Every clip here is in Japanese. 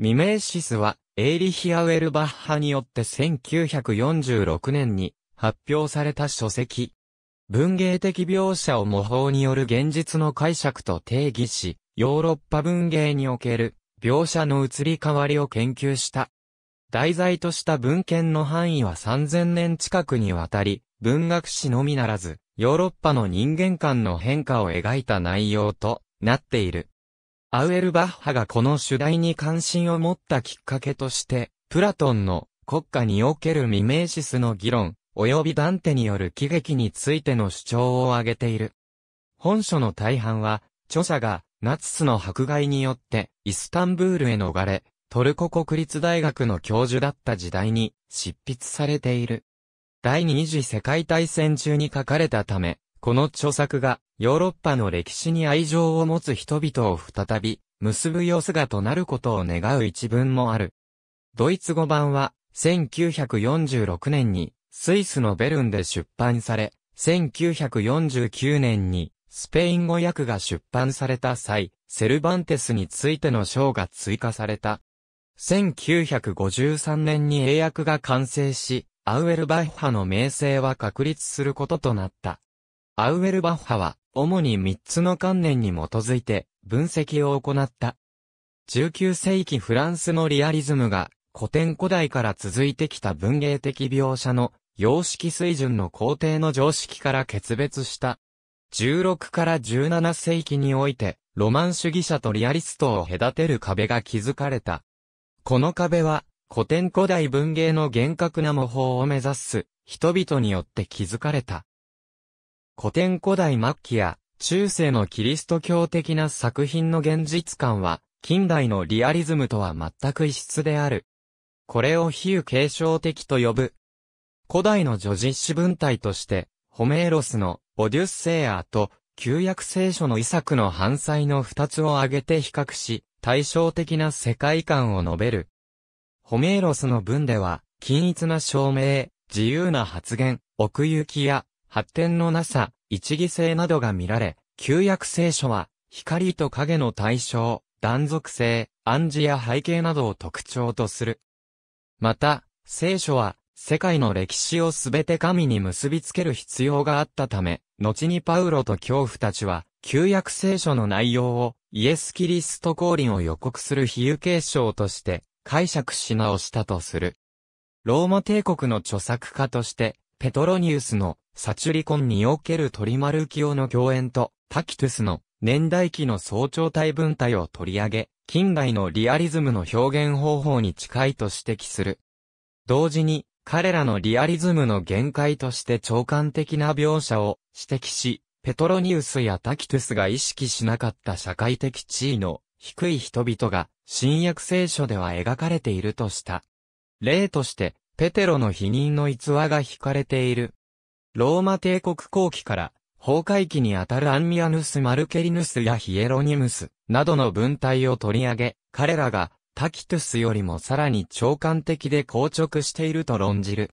ミメーシスは、エーリヒアウェルバッハによって1946年に発表された書籍。文芸的描写を模倣による現実の解釈と定義し、ヨーロッパ文芸における描写の移り変わりを研究した。題材とした文献の範囲は3000年近くにわたり、文学史のみならず、ヨーロッパの人間観の変化を描いた内容となっている。アウエルバッハがこの主題に関心を持ったきっかけとして、プラトンの国家におけるミメーシスの議論、及びダンテによる喜劇についての主張を挙げている。本書の大半は、著者がナチスの迫害によってイスタンブールへ逃れ、トルコ国立大学の教授だった時代に執筆されている。第二次世界大戦中に書かれたため、この著作がヨーロッパの歴史に愛情を持つ人々を再び結ぶ様子がとなることを願う一文もある。ドイツ語版は1946年にスイスのベルンで出版され、1949年にスペイン語訳が出版された際、セルバンテスについての章が追加された。1953年に英訳が完成し、アウエルバッハの名声は確立することとなった。アウエルバッハは、主に3つの観念に基づいて、分析を行った。19世紀フランスのリアリズムが、古典古代から続いてきた文芸的描写の、様式水準の皇帝の常識から決別した。16から17世紀において、ロマン主義者とリアリストを隔てる壁が築かれた。この壁は、古典古代文芸の厳格な模倣を目指す人々によって築かれた。古典古代末期や中世のキリスト教的な作品の現実感は、近代のリアリズムとは全く異質である。これを比喩継承的と呼ぶ。古代の女実史文体として、ホメーロスのオデュッセイアと旧約聖書のイサクの反祭の二つを挙げて比較し、対照的な世界観を述べる。ホメーロスの文では、均一な証明、自由な発言、奥行きや発展のなさ、一義性などが見られ、旧約聖書は、光と影の対象、断続性、暗示や背景などを特徴とする。また、聖書は、世界の歴史をすべて神に結びつける必要があったため、後にパウロと恐怖たちは、旧約聖書の内容を、イエス・キリスト降臨を予告する比喩継承として解釈し直したとする。ローマ帝国の著作家として、ペトロニウスのサチュリコンにおけるトリマルキオの共演と、タキトゥスの年代記の総長体文体を取り上げ、近代のリアリズムの表現方法に近いと指摘する。同時に、彼らのリアリズムの限界として長官的な描写を指摘し、ペトロニウスやタキトゥスが意識しなかった社会的地位の低い人々が、新約聖書では描かれているとした。例として、ペテロの否認の逸話が引かれている。ローマ帝国後期から崩壊期にあたるアンミアヌス・マルケリヌスやヒエロニムスなどの文体を取り上げ、彼らがタキトゥスよりもさらに長官的で硬直していると論じる。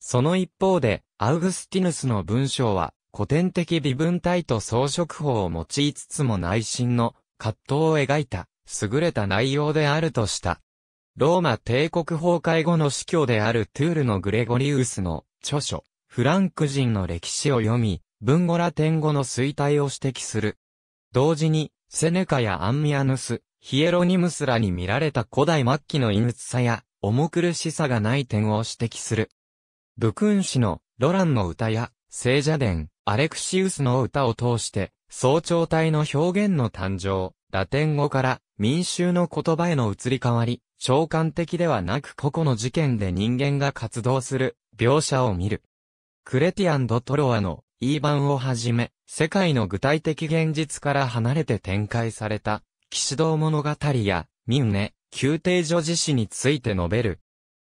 その一方で、アウグスティヌスの文章は古典的微文体と装飾法を用いつつも内心の葛藤を描いた優れた内容であるとした。ローマ帝国崩壊後の司教であるトゥールのグレゴリウスの著書、フランク人の歴史を読み、文語ラテン語の衰退を指摘する。同時に、セネカやアンミアヌス、ヒエロニムスらに見られた古代末期の陰鬱さや、重苦しさがない点を指摘する。武君氏のロランの歌や、聖者伝、アレクシウスの歌を通して、早朝体の表現の誕生、ラテン語から民衆の言葉への移り変わり、召喚的ではなく個々の事件で人間が活動する描写を見る。クレティアン・ド・トロワのイーバンをはじめ、世界の具体的現実から離れて展開された、騎士道物語や、ミンネ、宮廷女子史について述べる。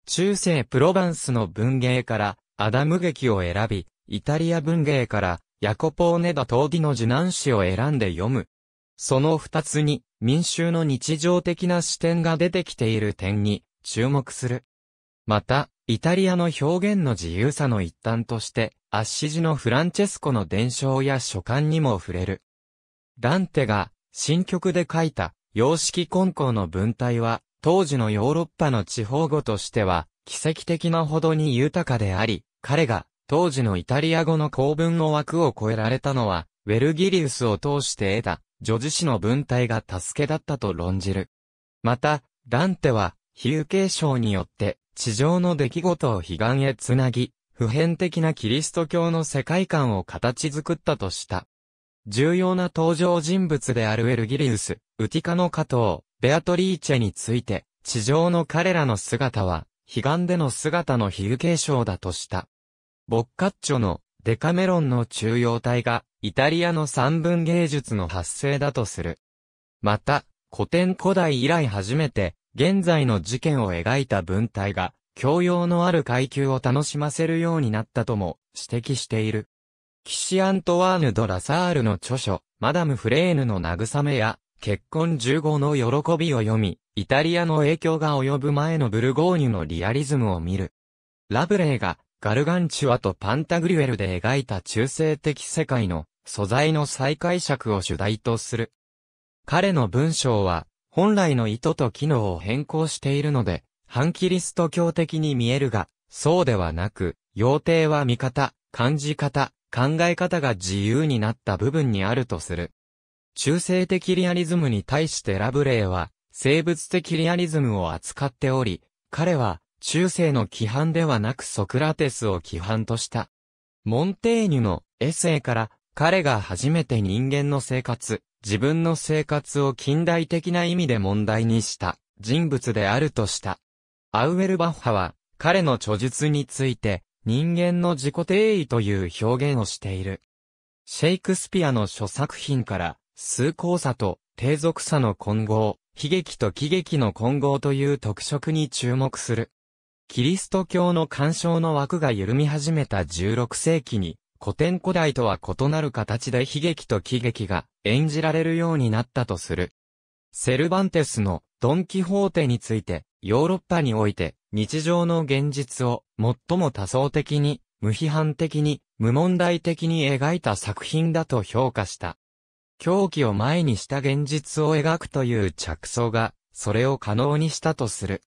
中世プロバンスの文芸から、アダム劇を選び、イタリア文芸から、ヤコポーネダ・トーディの受難史を選んで読む。その二つに、民衆の日常的な視点が出てきている点に注目する。また、イタリアの表現の自由さの一端として、アッシジのフランチェスコの伝承や書簡にも触れる。ダンテが新曲で書いた様式根校の文体は、当時のヨーロッパの地方語としては、奇跡的なほどに豊かであり、彼が当時のイタリア語の構文の枠を超えられたのは、ウェルギリウスを通して得た、女児史の文体が助けだったと論じる。また、ダンテは、比喩継承によって、地上の出来事を彼岸へつなぎ、普遍的なキリスト教の世界観を形作ったとした。重要な登場人物であるエルギリウス、ウティカの加藤、ベアトリーチェについて、地上の彼らの姿は、彼岸での姿の比喩継承だとした。ボッカッチョのデカメロンの中央体が、イタリアの三分芸術の発生だとする。また、古典古代以来初めて、現在の事件を描いた文体が、教養のある階級を楽しませるようになったとも指摘している。キシアントワーヌ・ド・ラサールの著書、マダム・フレーヌの慰めや、結婚15の喜びを読み、イタリアの影響が及ぶ前のブルゴーニュのリアリズムを見る。ラブレーが、ガルガンチュアとパンタグリュエルで描いた中性的世界の素材の再解釈を主題とする。彼の文章は、本来の意図と機能を変更しているので、反キリスト教的に見えるが、そうではなく、要定は見方、感じ方、考え方が自由になった部分にあるとする。中性的リアリズムに対してラブレーは、生物的リアリズムを扱っており、彼は、中世の規範ではなくソクラテスを規範とした。モンテーニュのエッセイから、彼が初めて人間の生活、自分の生活を近代的な意味で問題にした人物であるとした。アウエルバッハは、彼の著述について、人間の自己定義という表現をしている。シェイクスピアの諸作品から、崇高さと低俗さの混合、悲劇と喜劇の混合という特色に注目する。キリスト教の干渉の枠が緩み始めた16世紀に、古典古代とは異なる形で悲劇と喜劇が演じられるようになったとする。セルバンテスのドンキホーテについて、ヨーロッパにおいて日常の現実を最も多層的に、無批判的に、無問題的に描いた作品だと評価した。狂気を前にした現実を描くという着想が、それを可能にしたとする。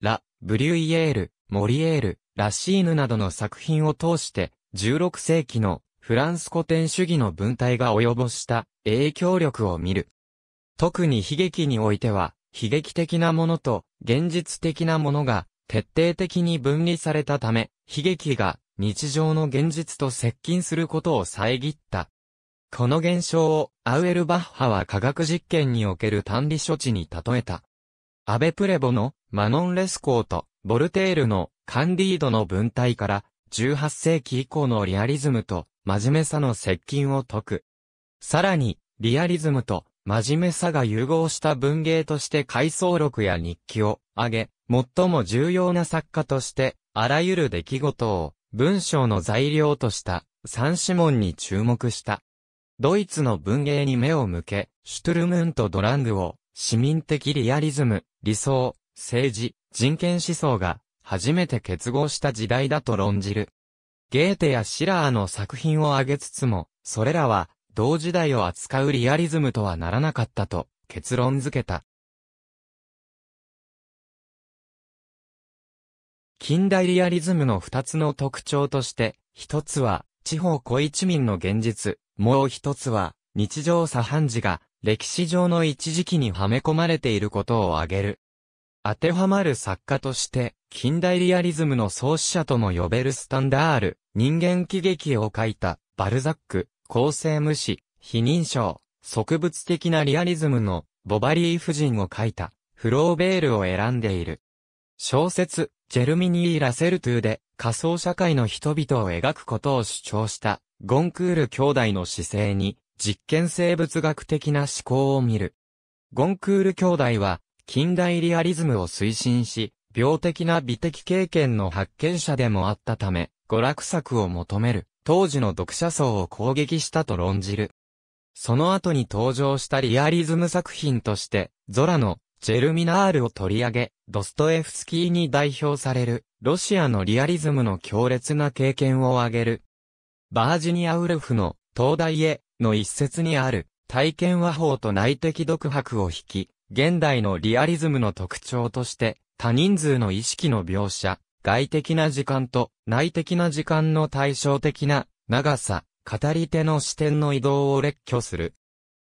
ラ・ブリュイエール、モリエール、ラシーヌなどの作品を通して、16世紀のフランス古典主義の文体が及ぼした影響力を見る。特に悲劇においては、悲劇的なものと現実的なものが徹底的に分離されたため、悲劇が日常の現実と接近することを遮った。この現象をアウエルバッハは科学実験における単理処置に例えた。アベプレボのマノンレスコーとボルテールのカンディードの文体から18世紀以降のリアリズムと真面目さの接近を解く。さらに、リアリズムと真面目さが融合した文芸として回想録や日記を挙げ、最も重要な作家として、あらゆる出来事を文章の材料としたサンシモンに注目した。ドイツの文芸に目を向け、シュトゥルムーント・ドラングを市民的リアリズム、理想、政治、人権思想が初めて結合した時代だと論じる。ゲーテやシラーの作品を挙げつつも、それらは同時代を扱うリアリズムとはならなかったと結論付けた。近代リアリズムの二つの特徴として、一つは地方小一民の現実、もう一つは日常茶飯事が歴史上の一時期にはめ込まれていることを挙げる。当てはまる作家として、近代リアリズムの創始者とも呼べるスタンダール、人間喜劇を書いた、バルザック、公正無私、非人称、即物的なリアリズムのボバリー夫人を書いたフローベールを選んでいる。小説、ジェルミニー・ラセルトゥーで下層社会の人々を描くことを主張したゴンクール兄弟の姿勢に実験生物学的な思考を見る。ゴンクール兄弟は近代リアリズムを推進し、病的な美的経験の発見者でもあったため、娯楽作を求める当時の読者層を攻撃したと論じる。その後に登場したリアリズム作品として、ゾラのジェルミナールを取り上げ、ドストエフスキーに代表される、ロシアのリアリズムの強烈な経験を挙げる。バージニア・ウルフの、東大への一節にある、体験和法と内的独白を引き、現代のリアリズムの特徴として、多人数の意識の描写、外的な時間と内的な時間の対照的な長さ、語り手の視点の移動を列挙する。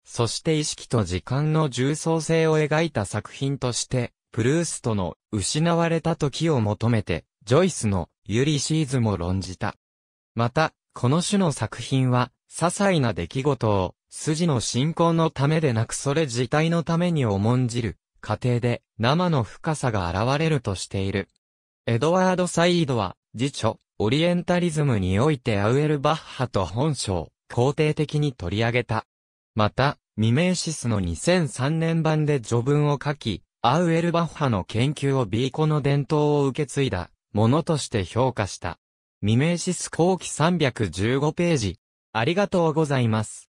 そして意識と時間の重層性を描いた作品として、プルーストの失われた時を求めて、ジョイスのユリシーズも論じた。また、この種の作品は、些細な出来事を、筋の進行のためでなくそれ自体のために重んじる、過程で生の深さが現れるとしている。エドワード・サイードは、自著、オリエンタリズムにおいてアウエルバッハと本書肯定的に取り上げた。また、ミメーシスの2003年版で序文を書き、アウエルバッハの研究をビーコの伝統を受け継いだものとして評価した。ミメーシス後期315ページ。ありがとうございます。